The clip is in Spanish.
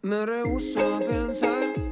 Me rehuso a pensar